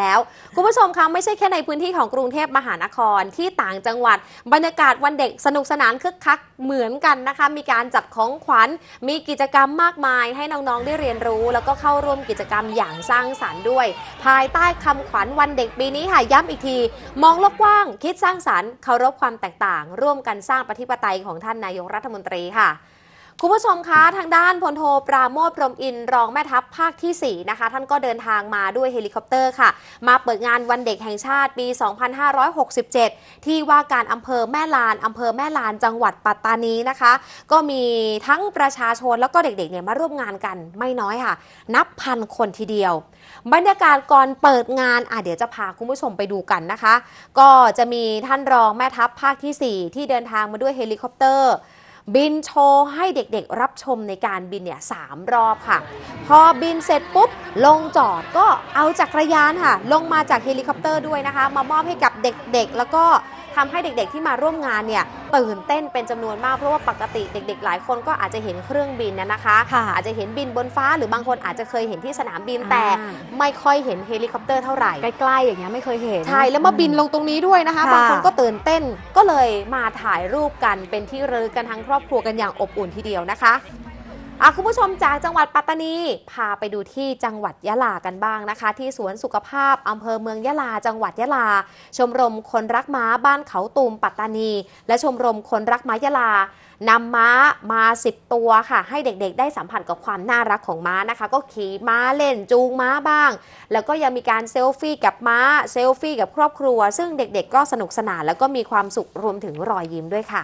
แล้ว คุณผู้ชมคะไม่ใช่แค่ในพื้นที่ของกรุงเทพมหานครที่ต่างจังหวัด บรรยากาศวันเด็กสนุกสนานคึกคักเหมือนกันนะคะ มีการจัดของขวัญ มีกิจกรรมมากมาย ให้น้องๆได้เรียนรู้ แล้วก็เข้าร่วมกิจกรรมอย่างสร้างสรรค์ด้วย ภายใต้คำขวัญวันเด็กปีนี้ค่ะย้ำอีกที มองโลกกว้าง คิดสร้างสรรค์เคารพความแตกต่าง ร่วมกันสร้างประธิปไตยของท่านนายกรัฐมนตรีค่ะ คุณผู้ชมคะทางด้านพลโทปราโมทย์ พรหมอินทร์รองแม่ทัพภาคที่ 4 นะคะ ท่านก็เดินทางมาด้วยเฮลิคอปเตอร์ค่ะ มาเปิดงานวันเด็กแห่งชาติปี 2567 ที่ว่าการอำเภอแม่ลานอำเภอแม่ลานจังหวัดปัตตานีนะคะ ก็มีทั้งประชาชนแล้วก็เด็กๆเนี่ยมาร่วมงานกันไม่น้อยค่ะ นับพันคนทีเดียว บรรยากาศก่อนเปิดงานอะเดี๋ยวจะพาคุณผู้ชมไปดูกันนะคะ ก็จะมีท่านรองแม่ทัพภาคทีสี่4 ที่เดินทางมาด้วยเฮลิคอปเตอร์ บินโชว์ให้เด็กๆ รับชมในการบินเนี่ยสามรอบค่ะ พอบินเสร็จปุ๊บ ลงจอดก็เอาจักรยานค่ะ ลงมาจากเฮลิคอปเตอร์ด้วยนะคะ มามอบให้กับเด็กๆ แล้วก็ ทำให้เด็กๆที่มาร่วมงานเนี่ยตื่นเต้นเป็นจำนวนมากเพราะว่าปกติเด็ก ๆ หลายคนก็อาจจะเห็นเครื่องบินนะนะคะค่ะอาจจะเห็นบินบนฟ้าหรือบางคนอาจจะเคยเห็นที่สนามบินอ่าแต่ไม่ค่อยเห็นเฮลิคอปเตอร์เท่าไหร่ใกล้ๆอย่างเงี้ยไม่เคยเห็นใช่แล้วมาบินลงตรงนี้ด้วยนะคะค่ะบางคนก็ตื่นเต้นก็เลยมาถ่ายรูปกันเป็นที่ระลึกกันทั้งครอบครัวกันอย่างอบอุ่นทีเดียวนะคะ อะคุณผู้ชมจากจังหวัดปัตตานี พาไปดูที่จังหวัดยะลากันบ้างนะคะ ที่สวนสุขภาพอำเภอเมืองยะลา จังหวัดยะลา ชมรมคนรักม้าบ้านเขาตูมปัตตานี และชมรมคนรักม้ายะลานำม้ามา 10 ตัวค่ะ ให้เด็กๆ ได้สัมผัสกับความน่ารักของม้านะคะ ก็ขี่ม้าเล่นจูงม้าบ้าง แล้วก็ยังมีการเซลฟี่กับม้าเซลฟี่กับครอบครัว ซึ่งเด็กๆ ก็สนุกสนานแล้วก็มีความสุขรวมถึงรอยยิ้มด้วยค่ะ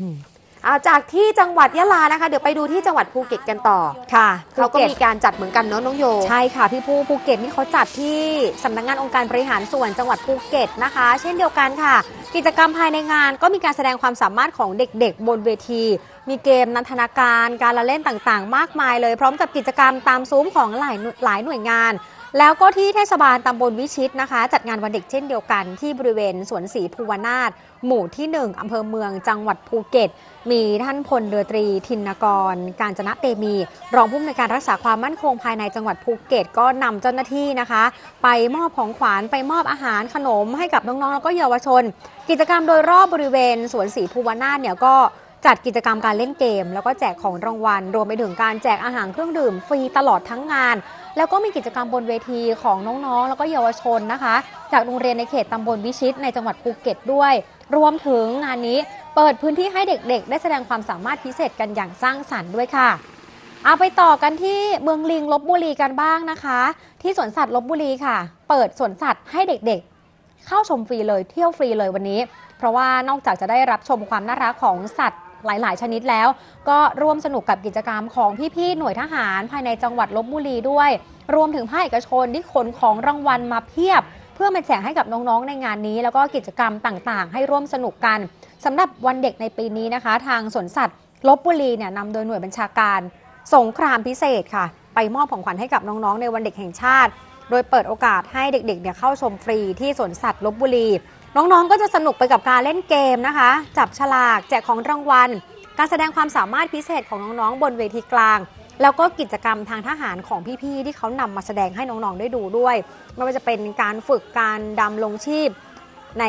อืม เอาจากที่จังหวัดยะลานะคะ เดี๋ยวไปดูที่จังหวัดภูเก็ตกันต่อค่ะเขาก็ภูมีการจัดเหมือนกันเนาะน้องโย ใช่ค่ะพี่ภูภูเก็ตนี่เขาจัดที่สำนักงานองค์การบริหารส่วนจังหวัดภูเก็ตนะคะ เช่นเดียวกันค่ะ กิจกรรมภายในงานก็มีการแสดงความสามารถของเด็กๆ บนเวที มีเกมนันทนาการการละเล่นต่างๆ มากมายเลย พร้อมกับกิจกรรมตามซุ้มของหลายหน่วยหลายหน่วยงาน แล้วก็ที่เทศบาลตำบลวิชิตนะคะ จัดงานวันเด็กเช่นเดียวกันที่บริเวณสวนศรีภูวนาถหมู่ที่ 1อำเภอเมืองจังหวัดภูเก็ต มีท่านพลเรือตรีทินกร การจนะเตมี รองผู้อำนวยการรักษาความมั่นคงภายในจังหวัดภูเก็ต ก็นำเจ้าหน้าที่นะคะ ไปมอบของขวัญไปมอบอาหารขนมให้กับน้องๆแล้วก็เยาวชน กิจกรรมโดยรอบบริเวณสวนศรีภูวนาถเนี่ยก็ จัดกิจกรรมการเล่นเกม แล้วก็แจกของรางวัล รวมไปถึงการแจกอาหารเครื่องดื่มฟรีตลอดทั้งงาน แล้วก็มีกิจกรรมบนเวทีของน้องๆ แล้วก็เยาวชนนะคะ จากโรงเรียนในเขตตำบลวิชิตในจังหวัดภูเก็ตด้วย รวมถึงงานนี้เปิดพื้นที่ให้เด็กๆ ได้แสดงความสามารถพิเศษกันอย่างสร้างสรรค์ด้วยค่ะเอาไปต่อกันที่เมืองลิงลบบุรีกันบ้างนะคะ ที่สวนสัตว์ลบบุรีค่ะ เปิดสวนสัตว์ให้เด็กๆ เข้าชมฟรีเลยเที่ยวฟรีเลยวันนี้ เพราะว่านอกจากจะได้รับชมความน่ารักของสัตว์ หลาย ๆ ชนิดแล้ว ก็ร่วมสนุกกับกิจกรรมของพี่ ๆ หน่วยทหารภายในจังหวัดลบบุรีด้วย รวมถึงภาคเอกชนที่ขนของรางวัลมาเพียบ เพื่อมาแจกให้กับน้อง ๆ ในงานนี้ แล้วก็กิจกรรมต่าง ๆ ให้ร่วมสนุกกันสำหรับวันเด็กในปีนี้นะคะ ทางสวนสัตว์ลบบุรีเนี่ยนำโดยหน่วยบัญชาการ สงครามพิเศษค่ะ ไปมอบของขวัญให้กับน้องๆ ในวันเด็กแห่งชาติ โดยเปิดโอกาสให้เด็กๆ เนี่ยเข้าชมฟรีที่สวนสัตว์ลบบุรี น้องๆ ก็จะสนุกไปกับการเล่นเกมนะคะ จับฉลากแจกของรางวัล การแสดงความสามารถพิเศษของน้องๆ บนเวทีกลาง แล้วก็กิจกรรมทางทหารของพี่ๆ ที่เขานำมาแสดงให้น้องๆ ได้ดูด้วย ไม่ว่าจะเป็นการฝึกการดำลงชีพใน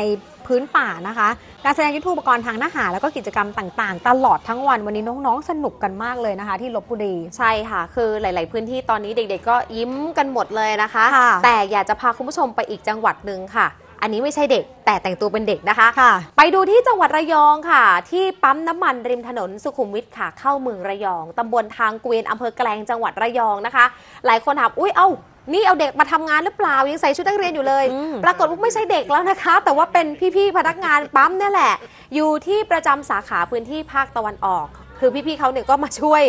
พื้นป่านะคะ การแสดงยุทโธปกรณ์ทางทหารแล้วก็กิจกรรมต่างๆ ตลอดทั้งวันวันนี้น้องๆ สนุกกันมากเลยนะคะ ที่ลบบุรีใช่ค่ะ คือหลาย ๆ พื้นที่ตอนนี้เด็ก ๆ ก็ยิ้มกันหมดเลยนะคะค่ะแต่อยากจะพาคุณผู้ชมไปอีกจังหวัดหนึ่งค่ะ อันนี้ไม่ใช่เด็กแต่แต่งตัวเป็นเด็กนะคะค่ะไปดูที่จังหวัดระยองค่ะ ที่ปั๊มน้ำมันริมถนนสุขุมวิทค่ะเข้าเมืองระยองตำบลทางเกวียนอำเภอแกลงจังหวัดระยองนะคะ หลายคนถามอุ้ยเอ้านี่เอาเด็กมาทำงานหรือเปล่ายังใส่ชุดนักเรียนอยู่เลยอืมปรากฏว่าไม่ใช่เด็กแล้วนะคะ แต่ว่าเป็นพี่ๆพนักงานปั๊มเนี่ยแหละ อยู่ที่ประจำสาขาพื้นที่ภาคตะวันออก คือพี่ๆเขาเนี่ยก็มาช่วย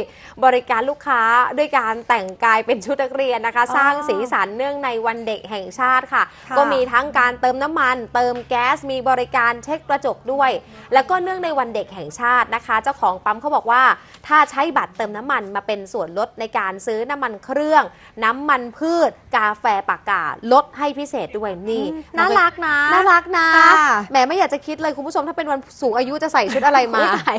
บริการลูกค้าด้วยการแต่งกายเป็นชุดนักเรียนนะคะอ๋อสร้างสีสันเนื่องในวันเด็กแห่งชาติค่ะค่ะก็มีทั้งการเติมน้ำมัน เติมแก๊สมีบริการเช็คกระจกด้วย แล้วก็เนื่องในวันเด็กแห่งชาตินะคะ เจ้าของปั๊มเขาบอกว่า ถ้าใช้บัตรเติมน้ำมันมาเป็นส่วนลดในการซื้อน้ำมันเครื่อง น้ำมันพืช กาแฟปากกาลดให้พิเศษด้วยนี่อืมน่ารักนะน่ารักนะค่ะแหมไม่อยากจะคิดเลยคุณผู้ชมถ้าเป็นวันสูงอายุจะใส่ชุดอะไรมาอุ๊ยตาย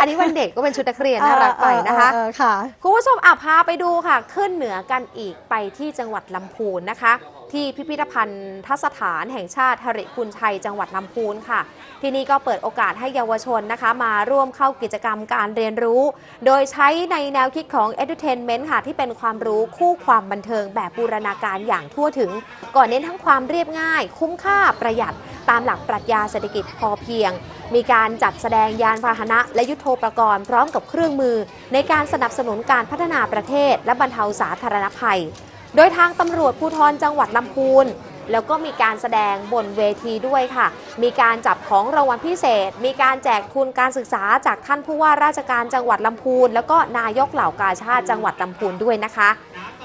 อันนี้วันเด็กก็เป็นชุดนักเรียนน่ารักไปนะคะเออเออเออค่ะคุณผู้ชมอะพาไปดูค่ะ ขึ้นเหนือกันอีกไปที่จังหวัดลำพูนนะคะ ที่พิพิธภัณฑ์ทสถานแห่งชาติหริพุนชัยจังหวัดลำพูนค่ะ ที่นี่ก็เปิดโอกาสให้เยาวชนนะคะ มาร่วมเข้ากิจกรรมการเรียนรู้ โดยใช้ในแนวคิดของ Edutainment ค่ะ ที่เป็นความรู้คู่ความบันเทิงแบบบูรณาการอย่างทั่วถึง ก่อนเน้นทั้งความเรียบง่าย คุ้มค่าประหยัด ตามหลักปรัชญาเศรษฐกิจพอเพียง มีการจัดแสดงยานพาหนะและยุทโธปกรณ์พร้อมกับเครื่องมือ ในการสนับสนุนการพัฒนาประเทศ และบรรเทาสาธารณภัย โดยทางตำรวจภูธรจังหวัดลำพูนแล้วก็มีการแสดงบนเวทีด้วยค่ะ มีการจับของรางวัลพิเศษ มีการแจกทุนการศึกษาจากท่านผู้ว่าราชการจังหวัดลำพูน แล้วก็นายกเหล่ากาชาติจังหวัดลำพูนด้วยนะคะ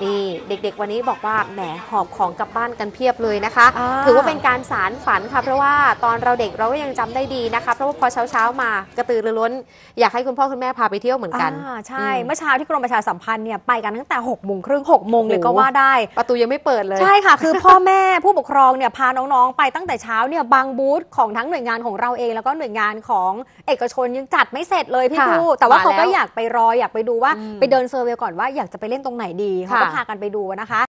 นี่เด็กๆวันนี้บอกว่าแหมหอบของกลับบ้านกันเพียบเลยนะคะอ่าถือว่าเป็นการสารฝันค่ะเพราะว่าตอนเราเด็กเราก็ยังจำได้ดีนะคะเพราะว่าพอเช้าๆมากระตือรือร้น อยากให้คุณพ่อคุณแม่พาไปเที่ยวเหมือนกันอ่าใช่อืมเมื่อเช้าที่กรมประชาสัมพันธ์เนี่ยไปกันตั้งแต่6กโมงครึ่งหกโมงเลยก็โอ้โหว่าได้ ประตูยังไม่เปิดเลยใช่ค่ะคือพ่อแม่ผู้ปกครองเนี่ยพาน้องๆ ไปตั้งแต่เช้าเนี่ยบางบูธของทั้งหน่วยงานของเราเอง แล้วก็หน่วยงานของเอกชนยังจัดไม่เสร็จเลยพี่ค่ะผู้แต่ว่าเขามาแล้วก็อยากไปรออยากไปดูว่าอืมไปเดินเซอร์เวย์ก่อนว่าอยากจะไปเล่นตรงไหนดีเขาก็พากันไปดูนะคะ